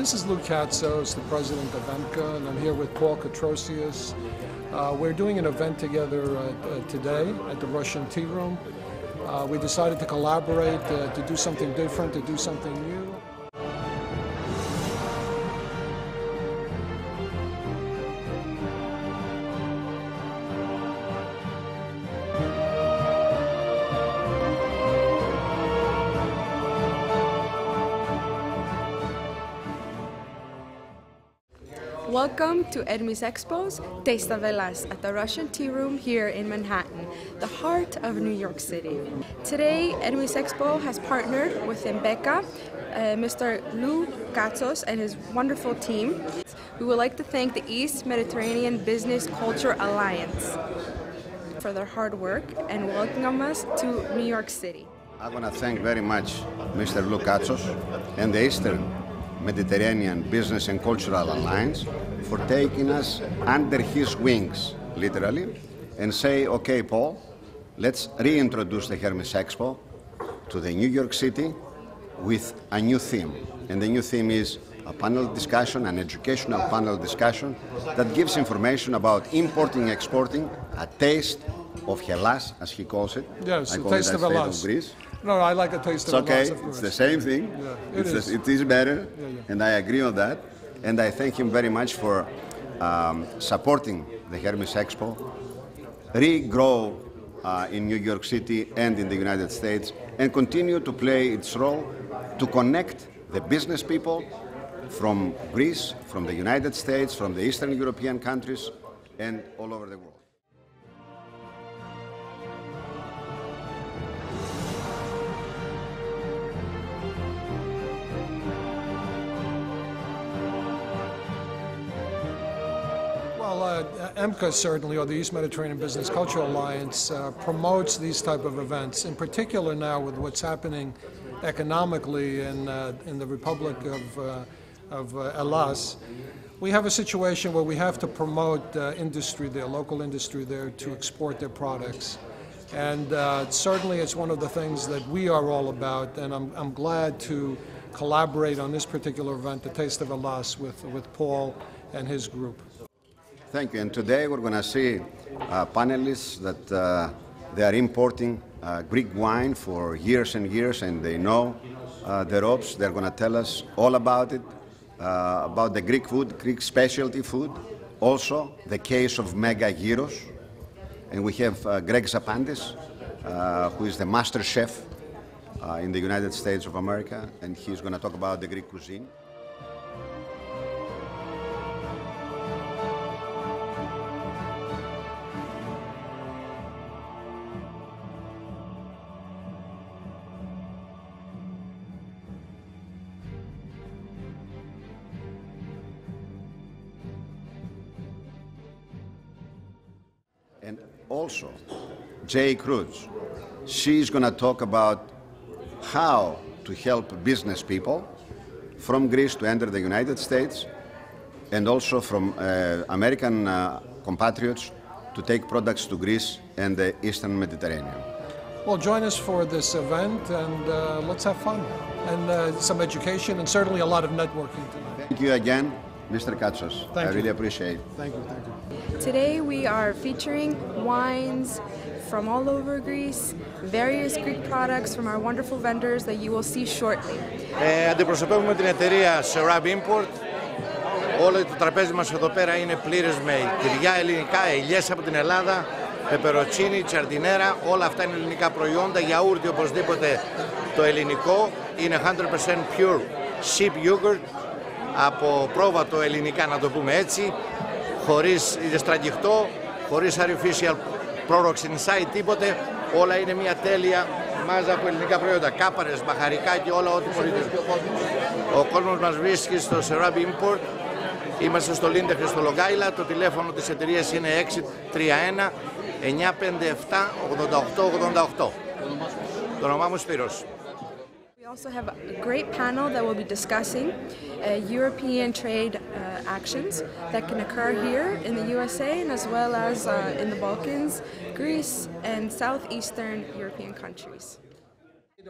this is Lou Katsos, the president of EMCA, and I'm here with Paul Kotrotsios. Uh, we're doing an event together uh, uh, today at the Russian Tea Room. Uh, we decided to collaborate, uh, to do something different, to do something new. Welcome to Hermes Expo's Taste of Hellas at the Russian Tea Room here in Manhattan, the heart of New York City. Today, Hermes Expo has partnered with EMBCA, uh, Mr. Lou Katsos and his wonderful team. We would like to thank the East Mediterranean Business Culture Alliance for their hard work and welcome us to New York City. I want to thank very much Mr. Lou Katsos and the Eastern Mediterranean Business and Cultural Alliance for taking us under his wings, literally, and say, okay, Paul, let's reintroduce the Hermes Expo to the New York City with a new theme. And the new theme is a panel discussion, an educational panel discussion that gives information about importing, exporting, a taste of Hellas, as he calls it. Yes, I call taste it of a state Hellas. of Greece. No, I like a taste It's of okay. Of. It's the same thing. Yeah, it it's is. The, it is better, Yeah, yeah. and I agree on that. And I thank him very much for um, supporting the Hermes Expo, regrow uh, in New York City and in the United States, and continue to play its role to connect the business people from Greece, from the United States, from the Eastern European countries, and all over the world. Well, uh, EMCA certainly, or the East Mediterranean Business Cultural Alliance, uh, promotes these type of events. In particular, now with what's happening economically in uh, in the Republic of uh, of uh, Hellas, we have a situation where we have to promote uh, industry there, local industry there, to export their products. And uh, certainly, it's one of the things that we are all about. And I'm I'm glad to collaborate on this particular event, the Taste of Elas, with with Paul and his group. Thank you. And today we're going to see uh, panelists that uh, they are importing uh, Greek wine for years and years, and they know uh, the ropes. They're going to tell us all about it, uh, about the Greek food, Greek specialty food. Also, the case of Mega Yeeros. And we have uh, Greg Zapantis, who is the master chef in the United States of America, and he's going to talk about the Greek cuisine. Also, Jay Creutz. She's going to talk about how to help business people from Greece to enter the United States and also from uh, American uh, compatriots to take products to Greece and the Eastern Mediterranean. Well, join us for this event and uh, let's have fun and uh, some education and certainly a lot of networking tonight. Thank you again, Mr. Katsos. Thank I you. really appreciate it. Thank you, thank you. Today we are featuring wines from all over Greece, various Greek products from our wonderful vendors that you will see shortly. Ε, αντιπροσωπεύουμε την εταιρεία Serab Import. Όλο το τραπέζι μας εδώ πέρα είναι πλήρες με τυριά ελληνικά, ελιές από την Ελλάδα, πεπεροτσίνι, τσαρντινέρα, όλα αυτά είναι ελληνικά προϊόντα, γιαούρτι οπωσδήποτε το ελληνικό, είναι 100% pure sheep yogurt, από πρόβατο ελληνικά να το πούμε έτσι, χωρίς είναι στραγγιχτό, χωρίς artificial products inside, τίποτε, όλα είναι μια τέλεια μάζα από ελληνικά προϊόντα, κάπαρες, μπαχαρικά και όλα ό,τι μπορείτε. Ο κόσμος μας βρίσκει στο Serab Import, είμαστε στο Λίντεχνη στο Λογκάιλα, το τηλέφωνο της εταιρείας είναι 631 957 8888. Το όνομά μου Σπύρος. Also have a great panel that will be discussing uh, European trade uh, actions that can occur here in the USA and as well as uh, in the Balkans, Greece, and southeastern European countries.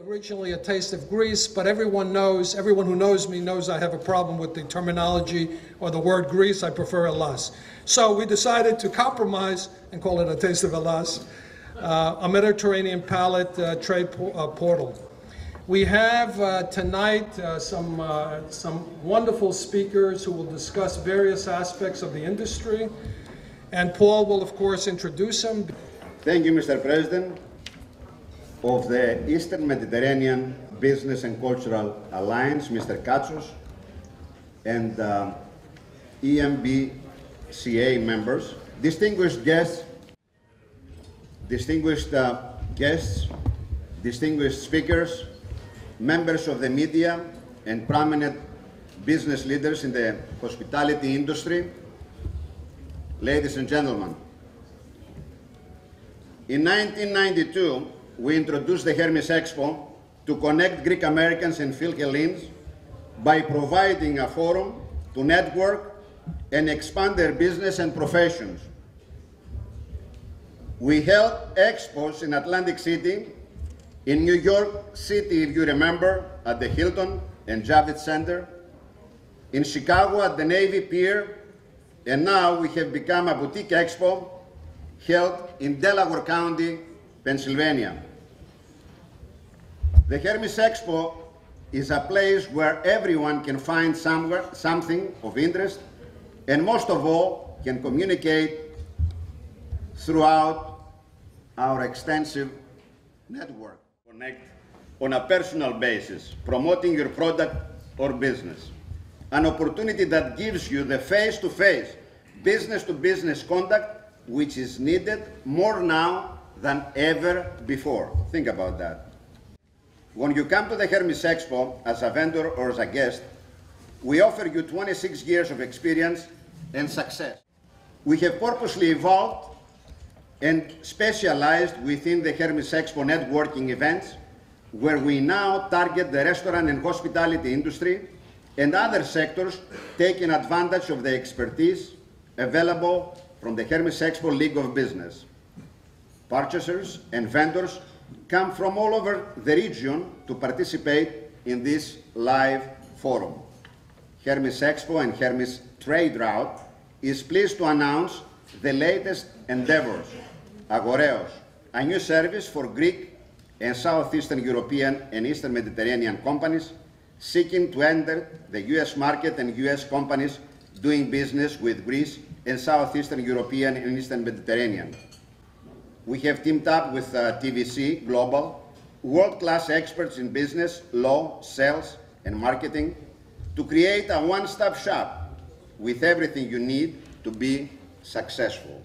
Originally a taste of Greece, but everyone knows, everyone who knows me knows I have a problem with the terminology or the word Greece. I prefer Elas. So we decided to compromise and call it a taste of Elas, uh, a Mediterranean palate uh, trade po- uh, portal. We have uh, tonight uh, some, uh, some wonderful speakers who will discuss various aspects of the industry. And Paul will, of course, introduce them. Thank you, Mr. President. Of the Eastern Mediterranean Business and Cultural Alliance, Mr. Katsos, and um, EMBCA members, distinguished guests, distinguished uh, guests, distinguished speakers, members of the media, and prominent business leaders in the hospitality industry, ladies and gentlemen. In 1992, we introduced the Hermes Expo to connect Greek Americans and Philhellenes by providing a forum to network and expand their business and professions. We held expos in Atlantic City, in New York City, if you remember, at the Hilton and Javits Center, in Chicago at the Navy Pier, and now we have become a boutique expo held in Delaware County, Pennsylvania. The Hermes Expo is a place where everyone can find somewhere, something of interest and most of all can communicate throughout our extensive network. Connect on a personal basis, promoting your product or business. An opportunity that gives you the face-to-face, business-to-business contact which is needed more now than ever before. Think about that. When you come to the Hermes Expo as a vendor or as a guest, we offer you 26 years of experience and success. We have purposely evolved and specialized within the Hermes Expo networking events, where we now target the restaurant and hospitality industry and other sectors taking advantage of the expertise available from the Hermes Expo League of Business. Purchasers and vendors come from all over the region to participate in this live forum. Hermes Expo and Hermes Trade Route is pleased to announce the latest endeavors, Agoreos, a new service for Greek and Southeastern European and Eastern Mediterranean companies seeking to enter the US market and US companies doing business with Greece and Southeastern European and Eastern Mediterranean. We have teamed up with uh, TVC Global, world-class experts in business, law, sales, and marketing to create a one-stop shop with everything you need to be successful.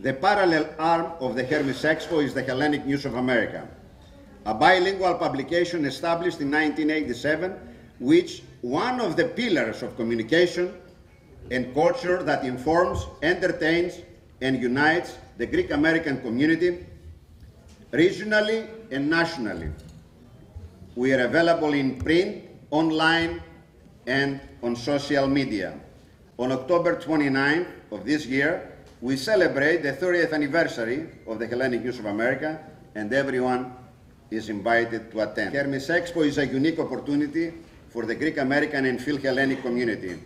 The parallel arm of the Hermes Expo is the Hellenic News of America, a bilingual publication established in 1987, which one of the pillars of communication and culture that informs, entertains, and unites the Greek American community regionally and nationally. We are available in print, online, and on social media. On October 29th of this year, we celebrate the 30th anniversary of the Hellenic News of America, and everyone is invited to attend. Hermes Expo is a unique opportunity for the Greek American and Philhellenic community.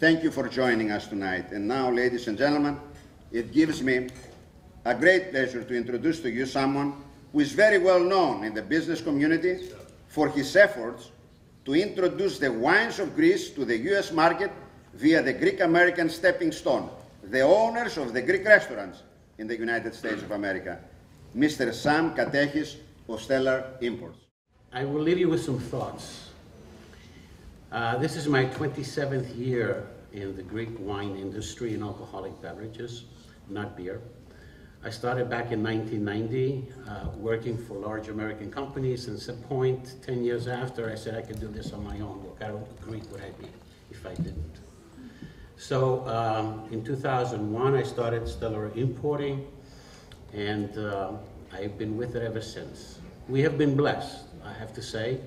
Thank you for joining us tonight. And now, ladies and gentlemen, it gives me a great pleasure to introduce to you someone who is very well known in the business community for his efforts to introduce the wines of Greece to the US market via the Greek American Stepping Stone, the owners of the Greek restaurants in the United States of America, Mr. Sam Catechis of Stellar Imports. I will leave you with some thoughts. Uh, this is my 27th year in the Greek wine industry and alcoholic beverages, not beer. I started back in 1990 uh, working for large American companies, and at some point, 10 years after, I said I could do this on my own. What kind of Greek would I be if I didn't? So um, in 2001, I started Stellar Importing, and uh, I've been with it ever since. We have been blessed, I have to say.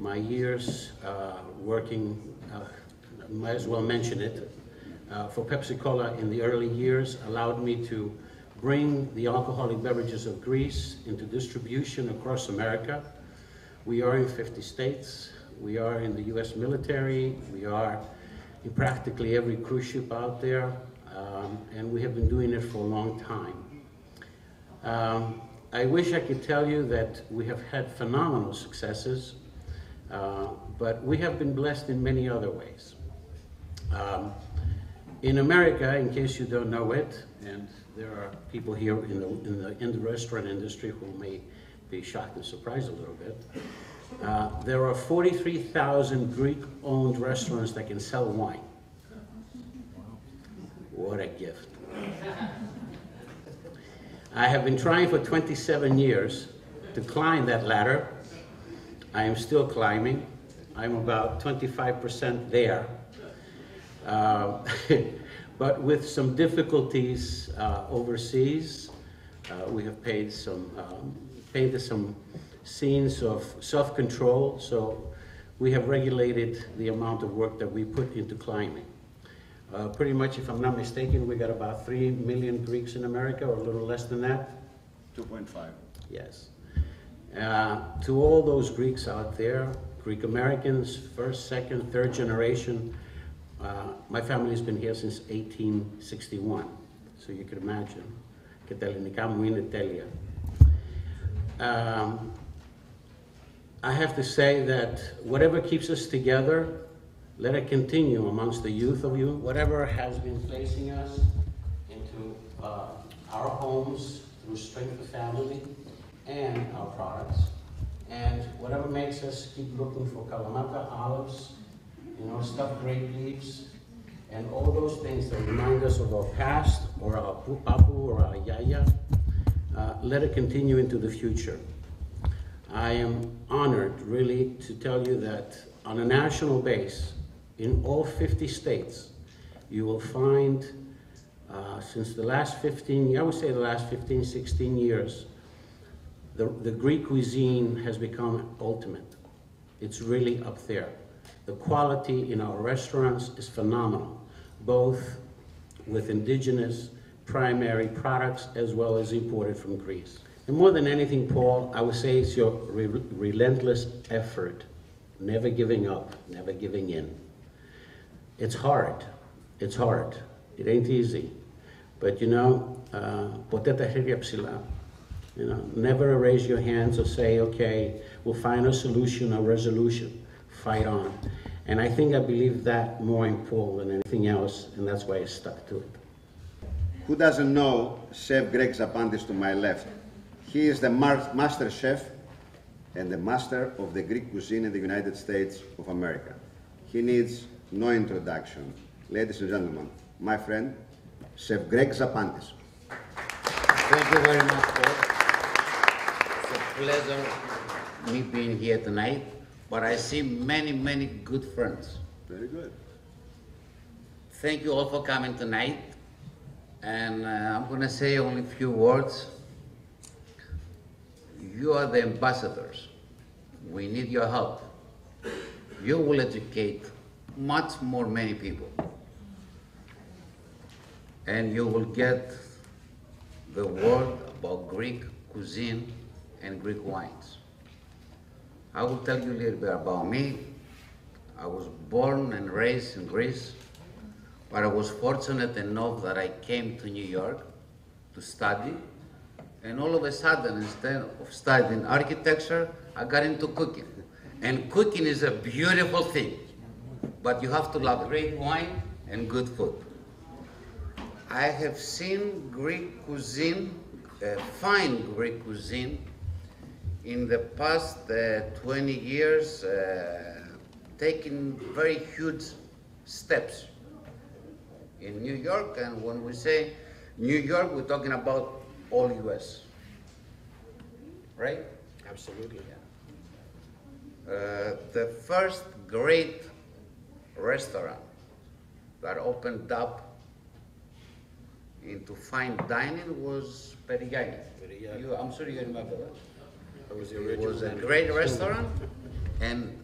My years uh, working, uh, might as well mention it, uh, for Pepsi Cola in the early years allowed me to bring the alcoholic beverages of Greece into distribution across America. We are in 50 states. We are in the U.S. military. We are in practically every cruise ship out there. Um, and we have been doing it for a long time. Um, I wish I could tell you that we have had phenomenal successes, uh, but we have been blessed in many other ways. Um, in America, in case you don't know it, and there are people here in the, in the, in the restaurant industry who may be shocked and surprised a little bit, uh, there are 43,000 Greek-owned restaurants that can sell wine. What a gift. I have been trying for 27 years to climb that ladder. I am still climbing. I'm about 25% there. Uh, but with some difficulties uh, overseas, uh, we have paid some, um, some scenes of self-control, so we have regulated the amount of work that we put into climbing. Uh, pretty much, if I'm not mistaken, we got about 3 million Greeks in America, or a little less than that. 2.5. Yes. Uh, to all those Greeks out there, Greek Americans, first, second, third generation, uh, my family's been here since 1861, so you can imagine. Um, I have to say that whatever keeps us together, let it continue amongst the youth of you. Whatever has been placing us into uh, our homes through strength of family and our products, and whatever makes us keep looking for kalamata olives, you know, stuffed grape leaves, and all those things that remind us of our past or our apu or our yaya, uh, let it continue into the future. I am honored, really, to tell you that on a national base, in all 50 states, you will find, uh, since the last 15, I would say the last 15, 16 years, the, the Greek cuisine has become ultimate. It's really up there. The quality in our restaurants is phenomenal, both with indigenous primary products as well as imported from Greece. And more than anything, Paul, I would say it's your re relentless effort, never giving up, never giving in. It's hard. It's hard. It ain't easy. But you know, uh, you know, never raise your hands or say, okay, we'll find a solution or resolution. Fight on. And I think I believe that more in Paul than anything else, and that's why I stuck to it. Who doesn't know Chef Greg Zapantis to my left? He is the master chef and the master of the Greek cuisine in the United States of America. He needs no introduction. Ladies and gentlemen, my friend, Chef Greg Zapantis. Thank you very much, Paul. It's a pleasure me being here tonight, but I see many, many good friends. Very good. Thank you all for coming tonight, and uh, I'm going to say only a few words. You are the ambassadors. We need your help. You will educate much more many people. And you will get the word about Greek cuisine and Greek wines. I will tell you a little bit about me. I was born and raised in Greece, but I was fortunate enough that I came to New York to study. And all of a sudden, instead of studying architecture, I got into cooking. And cooking is a beautiful thing, but you have to love great wine and good food. I have seen Greek cuisine, uh, fine Greek cuisine, in the past uh, 20 years, uh, taking very huge steps in New York. And when we say New York, we're talking about all US. Right? Absolutely. Uh, the first great restaurant that opened up into fine dining was. You, I'm sure you remember that. That was the It was a great restaurant, and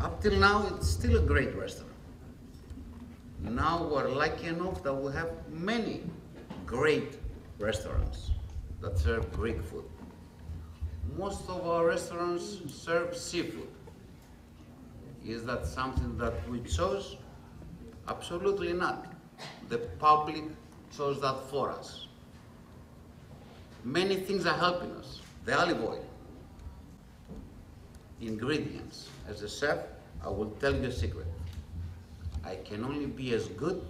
up till now, it's still a great restaurant. Now we're lucky enough that we have many great restaurants that serve Greek food. Most of our restaurants serve seafood. Is that something that we chose? Absolutely not. The public chose that for us. Many things are helping us. The olive oil, ingredients. As a chef, I will tell you a secret. I can only be as good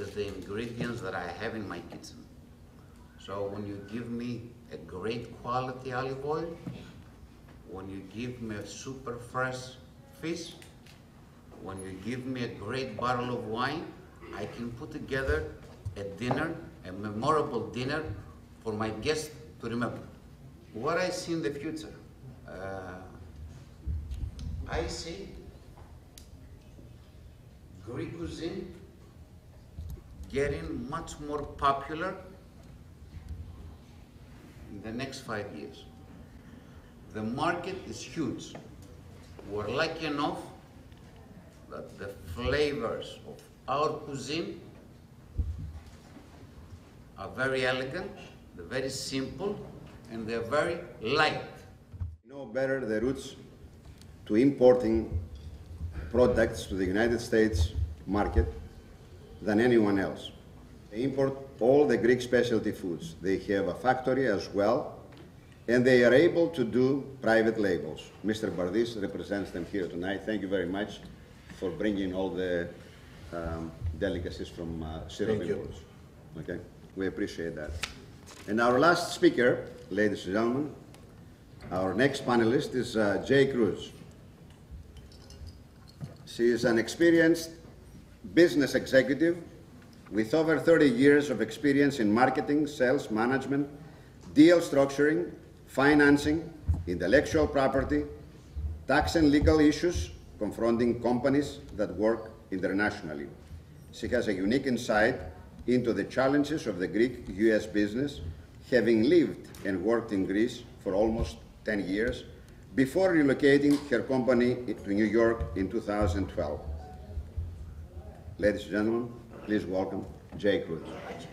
as the ingredients that I have in my kitchen. So when you give me a great quality olive oil, when you give me a super fresh fish, when you give me a great bottle of wine, I can put together a dinner, a memorable dinner for my guests to remember. What I see in the future, uh, I see Greek cuisine getting much more popular in the next five years. The market is huge. We're lucky enough that the flavors of our cuisine are very elegant, they're very simple, and they're very light. know better the routes to importing products to the United States market than anyone else. They import all the Greek specialty foods. They have a factory as well, and they are able to do private labels. Mr. Bardis represents them here tonight. Thank you very much for bringing all the um, delicacies from uh, Sirob Thank you. imports. Okay, we appreciate that. And our last speaker, ladies and gentlemen, our next panelist is uh, Jay Creutz. She is an experienced business executive with over 30 years of experience in marketing, sales management, deal structuring, financing, intellectual property, tax and legal issues confronting companies that work internationally. She has a unique insight into the challenges of the Greek US business, having lived and worked in Greece for almost 10 years before relocating her company to New York in 2012. Ladies and gentlemen, please welcome Jay Creutz.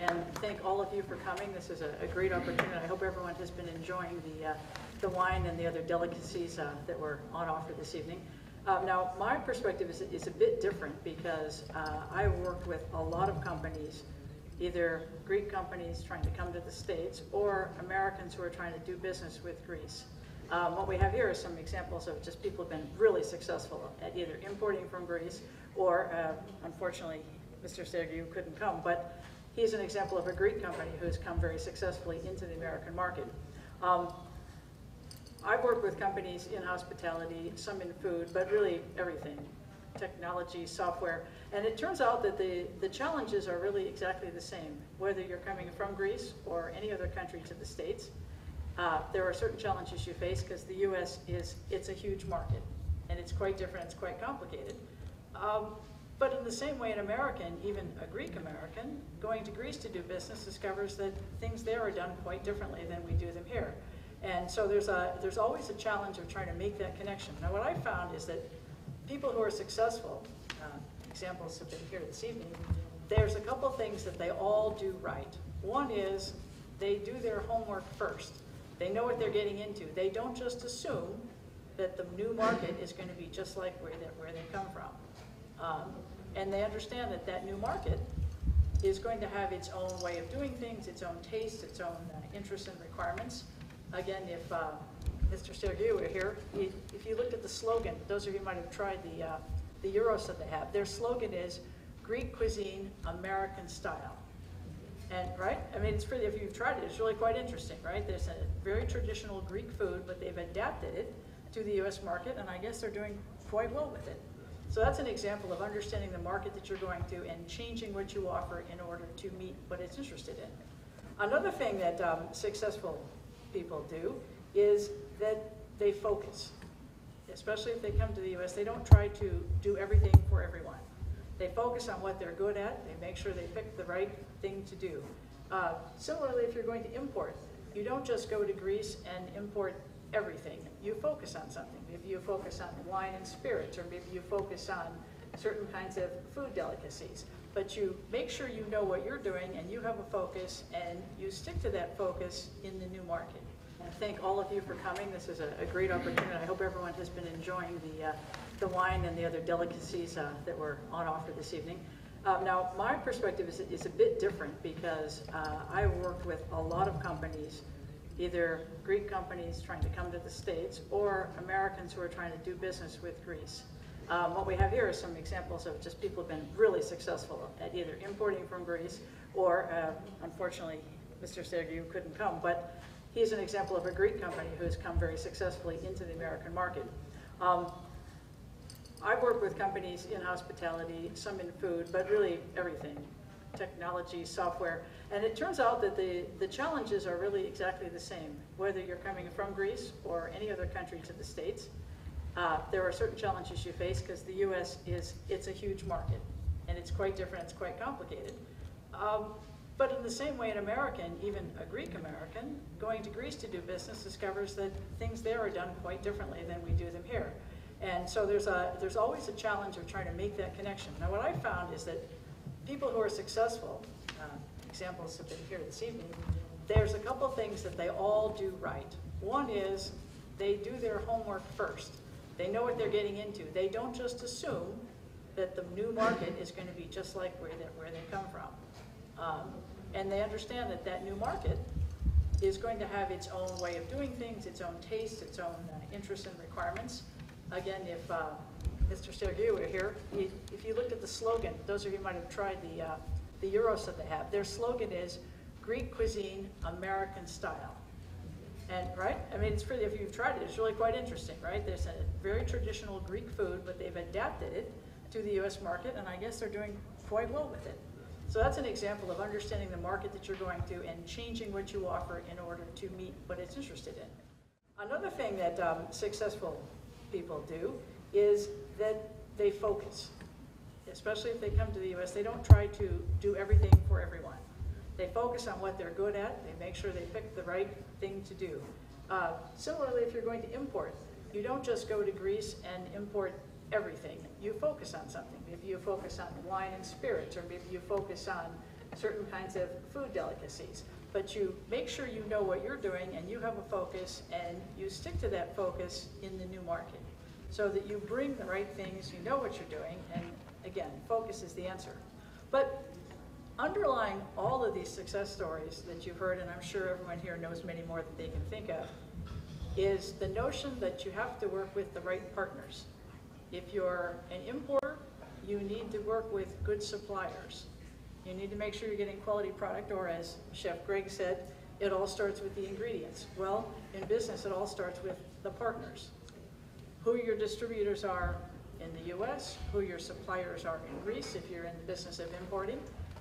and thank all of you for coming. This is a, a great opportunity. I hope everyone has been enjoying the, uh, the wine and the other delicacies uh, that were on offer this evening. Uh, now, my perspective is, is a bit different because uh, I worked with a lot of companies, either Greek companies trying to come to the States or Americans who are trying to do business with Greece. Um, what we have here are some examples of just people who've been really successful at either importing from Greece or, uh, unfortunately, Mr. Stergiou couldn't come, but he's an example of a Greek company who's come very successfully into the American market. Um, I've worked with companies in hospitality, some in food, but really everything, technology, software. And it turns out that the, the challenges are really exactly the same, whether you're coming from Greece or any other country to the States. Uh, there are certain challenges you face because the U.S. is, it's a huge market and it's quite different, it's quite complicated. Um, but in the same way, an American, even a Greek American, going to Greece to do business discovers that things there are done quite differently than we do them here. And so there's, a, there's always a challenge of trying to make that connection. Now what I found is that people who are successful, uh, examples have been here this evening, there's a couple things that they all do right. One is they do their homework first. They know what they're getting into. They don't just assume that the new market is going to be just like where they, where they come from. Um, and they understand that that new market is going to have its own way of doing things, its own tastes, its own uh, interests and requirements. Again, if uh, Mr. Stergiou were here, he- if you looked at the slogan, those of you might have tried the, uh, the Yeeros that they have, their slogan is Greek cuisine, American style. And, right, I mean, it's pretty, if you've tried it, it's really quite interesting, right? There's a very traditional Greek food, but they've adapted it to the US market, and I guess they're doing quite well with it. So that's an example of understanding the market that you're going to and changing what you offer in order to meet what it's interested in. Another thing that um, successful people do is that they focus. Especially if they come to the US, they don't try to do everything for everyone. They focus on what they're good at, they make sure they pick the right thing to do. Uh, similarly, if you're going to import, you don't just go to Greece and import everything. You focus on something. Maybe you focus on wine and spirits, or maybe you focus on certain kinds of food delicacies. But you make sure you know what you're doing and you have a focus and you stick to that focus in the new market. And thank all of you for coming. This is a, a great opportunity. I hope everyone has been enjoying the, uh, the wine and the other delicacies uh, that were on offer this evening. Uh, now, my perspective is, is a bit different because uh, I worked with a lot of companies, either Greek companies trying to come to the States or Americans who are trying to do business with Greece. Um, what we have here are some examples of just people who have been really successful at either importing from Greece or, uh, unfortunately, Mr. Stergiou couldn't come, but he's an example of a Greek company who has come very successfully into the American market. Um, I've worked with companies in hospitality, some in food, but really everything, technology, software. And it turns out that the, the challenges are really exactly the same, whether you're coming from Greece or any other country to the States. Uh, there are certain challenges you face because the U.S. is, it's a huge market and it's quite different, it's quite complicated. Um, but in the same way, an American, even a Greek American, going to Greece to do business discovers that things there are done quite differently than we do them here. And so there's, a, there's always a challenge of trying to make that connection. Now what I found is that people who are successful, uh, examples have been here this evening, there's a couple things that they all do right. One is they do their homework first. They know what they're getting into. They don't just assume that the new market is going to be just like where they, where they come from. Um, and they understand that that new market is going to have its own way of doing things, its own tastes, its own uh, interests and requirements. Again, if uh, Mr. Stergiou were here, he, if you looked at the slogan, those of you might have tried the, uh, the Yeeros that they have, their slogan is Greek cuisine, American style. And, right, I mean, it's pretty, if you've tried it, it's really quite interesting, right? There's a very traditional Greek food, but they've adapted it to the US market, and I guess they're doing quite well with it. So that's an example of understanding the market that you're going to and changing what you offer in order to meet what it's interested in. Another thing that um, successful people do is that they focus. Especially if they come to the US, they don't try to do everything for everyone. They focus on what they're good at, they make sure they pick the right thing to do. Uh, similarly, if you're going to import, you don't just go to Greece and import everything. You focus on something. Maybe you focus on wine and spirits, or maybe you focus on certain kinds of food delicacies. But you make sure you know what you're doing and you have a focus and you stick to that focus in the new market so that you bring the right things, you know what you're doing, and again, focus is the answer. But underlying all of these success stories that you've heard, and I'm sure everyone here knows many more that they can think of, is the notion that you have to work with the right partners. If you're an importer, you need to work with good suppliers. You need to make sure you're getting quality product, or as Chef Greg said, it all starts with the ingredients. Well, in business, it all starts with the partners. Who your distributors are in the US, who your suppliers are in Greece if you're in the business of importing,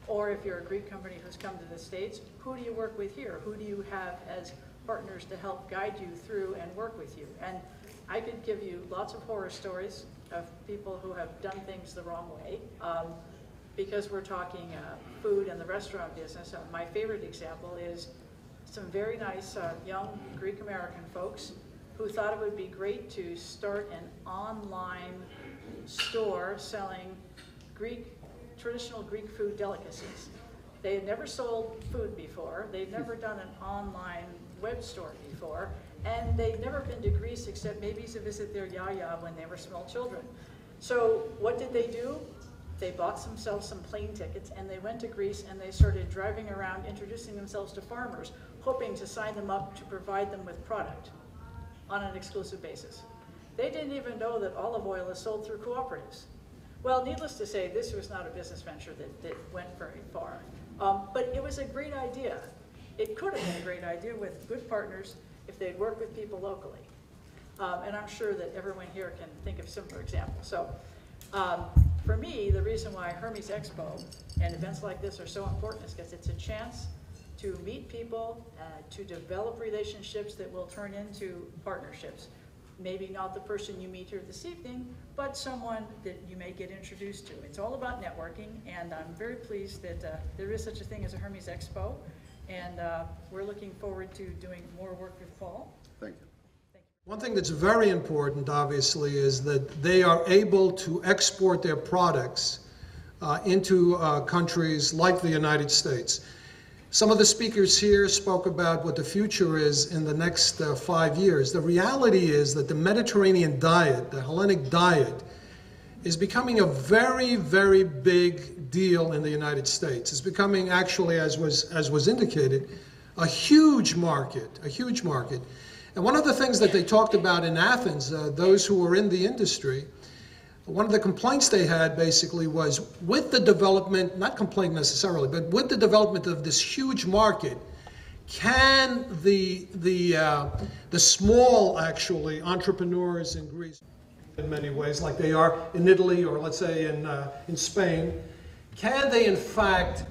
or if you're a Greek company who's come to the States, who do you work with here? Who do you have as partners to help guide you through and work with you? And I could give you lots of horror stories of people who have done things the wrong way. Um, because we're talking uh, food and the restaurant business, uh, my favorite example is some very nice uh, young Greek American folks who thought it would be great to start an online store selling Greek, traditional Greek food delicacies. They had never sold food before, they'd never done an online web store before, and they'd never been to Greece except maybe to visit their yaya when they were small children. So what did they do? They bought themselves some plane tickets and they went to Greece and they started driving around introducing themselves to farmers, hoping to sign them up to provide them with product on an exclusive basis. They didn't even know that olive oil is sold through cooperatives. Well, needless to say, this was not a business venture that, that went very far. Um, but it was a great idea. It could have been a great idea with good partners if they'd worked with people locally. Um, and I'm sure that everyone here can think of similar examples. So um, for me, the reason why Hermes Expo and events like this are so important is because it's a chance to meet people, uh, to develop relationships that will turn into partnerships. Maybe not the person you meet here this evening, but someone that you may get introduced to. It's all about networking, and I'm very pleased that uh, there is such a thing as a Hermes Expo, and uh, we're looking forward to doing more work with Paul. Thank you. One thing that's very important, obviously, is that they are able to export their products uh, into uh, countries like the United States. Some of the speakers here spoke about what the future is in the next uh, five years. The reality is that the Mediterranean diet, the Hellenic diet, is becoming a very, very big deal in the United States. It's becoming actually, as was, as was indicated, a huge market, a huge market. And one of the things that they talked about in Athens, uh, those who were in the industry, one of the complaints they had basically was with the development, not complaint necessarily, but with the development of this huge market, can the, the, uh, the small, actually, entrepreneurs in Greece, in many ways, like they are in Italy or let's say in, uh, in Spain, can they in fact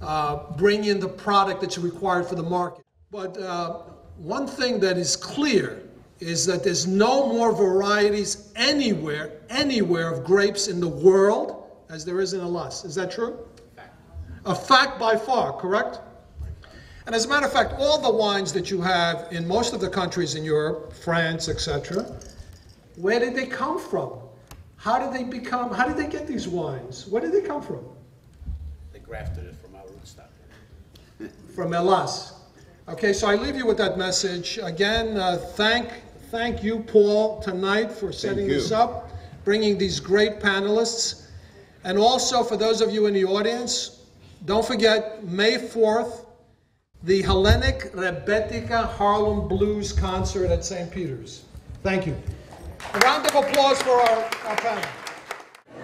uh, bring in the product that's required for the market? But uh, one thing that is clear is that there's no more varieties anywhere, anywhere of grapes in the world as there is in Elas. Is that true? A fact by far, correct? And as a matter of fact, all the wines that you have in most of the countries in Europe, France, etc., where did they come from? How did they become, how did they get these wines? Where did they come from? They grafted it from our rootstock. From Elas. Okay, so I leave you with that message. Again, uh, thank, thank you, Paul, tonight for setting this up, bringing these great panelists. And also for those of you in the audience, don't forget May 4th, the Hellenic Rebetika Harlem Blues concert at St. Peter's. Thank you. A round of applause for our, our panel.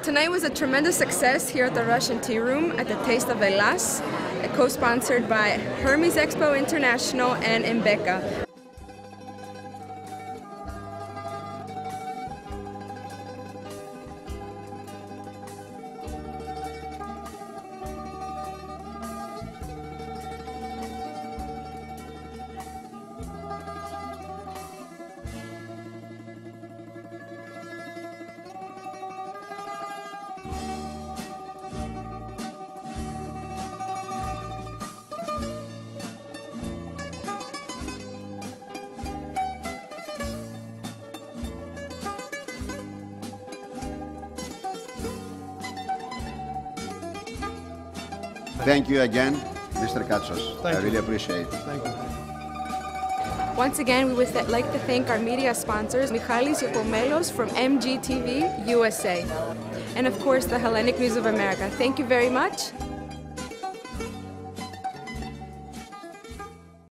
Tonight was a tremendous success here at the Russian Tea Room at the Taste of Hellas, co-sponsored by Hermes Expo International and EMBCA. Thank you again, Mr. Katsos. Thank I you. really appreciate it. Thank you. Once again, we would th- like to thank our media sponsors, Michalis Yokomelos from MGTV USA, and of course the Hellenic News of America. Thank you very much.